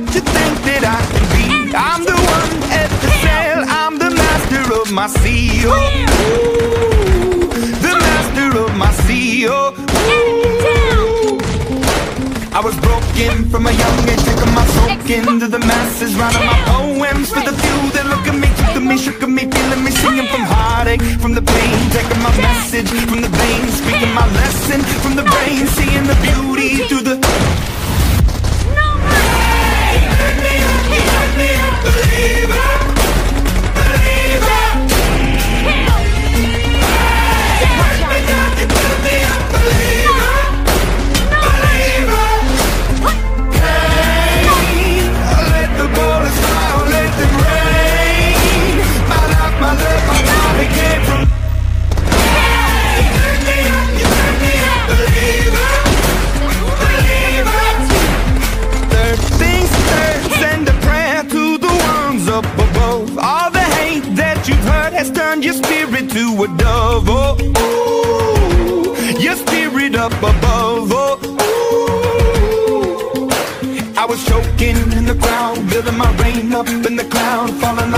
What you think that I can be. I'm the one at the sail, I'm the master of my sea. Oh, ooh, the master of my sea. Oh, I was broken from a young age, taking my soak into the masses, writing my poems for the few that look at me, took at me, shook at me, feeling me, singing from heartache, from the pain, taking my message from the veins, speaking my lesson from the brain, seeing the beauty through the. Heard your spirit to a dove. Oh, ooh, your spirit up above. Oh, ooh. I was choking in the crowd, building my rain up in the cloud, falling